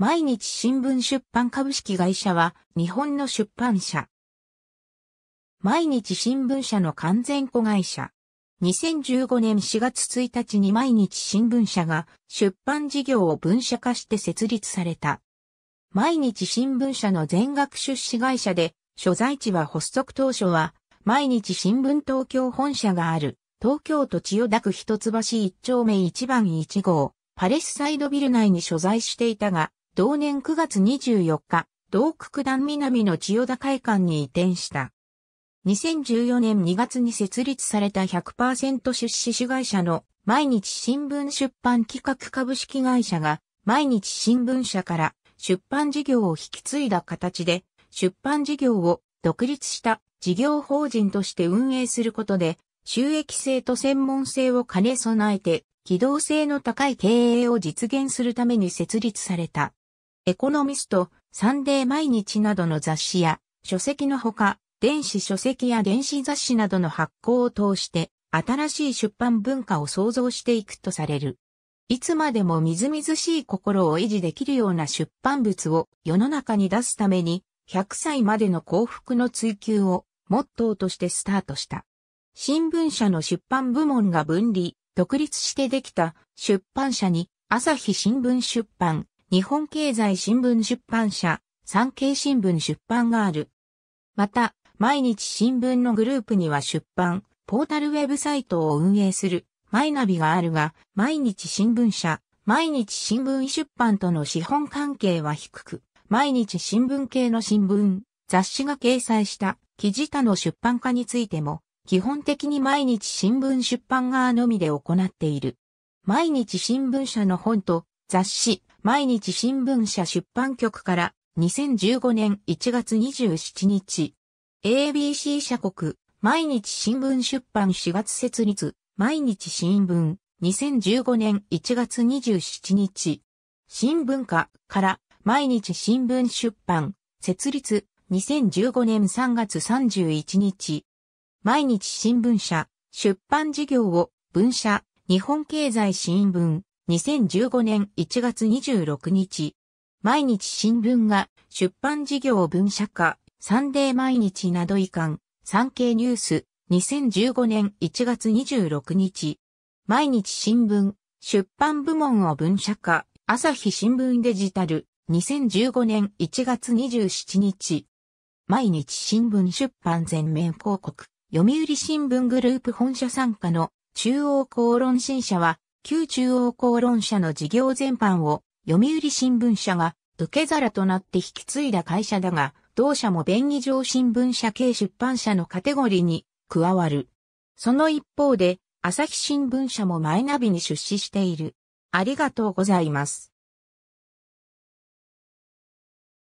毎日新聞出版株式会社は日本の出版社。毎日新聞社の完全子会社。2015年4月1日に毎日新聞社が出版事業を分社化して設立された。毎日新聞社の全額出資会社で、所在地は発足当初は、毎日新聞東京本社がある、東京都千代田区一橋一丁目一番一号、パレスサイドビル内に所在していたが、同年9月24日、同区区段南の千代田会館に移転した。2014年2月に設立された100%出資主会社の毎日新聞出版企画株式会社が毎日新聞社から出版事業を引き継いだ形で、出版事業を独立した事業法人として運営することで、収益性と専門性を兼ね備えて、機動性の高い経営を実現するために設立された。エコノミスト、サンデー毎日などの雑誌や、書籍のほか、電子書籍や電子雑誌などの発行を通して、新しい出版文化を創造していくとされる。いつまでもみずみずしい心を維持できるような出版物を世の中に出すために、100歳までの幸福の追求をモットーとしてスタートした。新聞社の出版部門が分離、独立してできた出版社に、朝日新聞出版、日本経済新聞出版社、産経新聞出版がある。また、毎日新聞のグループには出版、ポータルウェブサイトを運営するマイナビがあるが、毎日新聞社、毎日新聞出版との資本関係は低く、毎日新聞系の新聞、雑誌が掲載した記事他の出版化についても、基本的に毎日新聞出版側のみで行っている。毎日新聞社の本と雑誌、毎日新聞社出版局から2015年1月27日、ABC 社国、毎日新聞出版4月設立、毎日新聞、2015年1月27日。新聞課から毎日新聞出版、設立、2015年3月31日。毎日新聞社、出版事業を分社、日本経済新聞、2015年1月26日。毎日新聞が出版事業分社化、サンデー毎日など遺憾、産経ニュース、2015年1月26日、毎日新聞、出版部門を分社化、朝日新聞デジタル、2015年1月27日、毎日新聞出版全面広告、読売新聞グループ本社参加の中央公論新社は、旧中央公論社の事業全般を読売新聞社が受け皿となって引き継いだ会社だが、同社も便宜上新聞社系出版社のカテゴリーに加わる。その一方で、朝日新聞社もマイナビに出資している。ありがとうございます。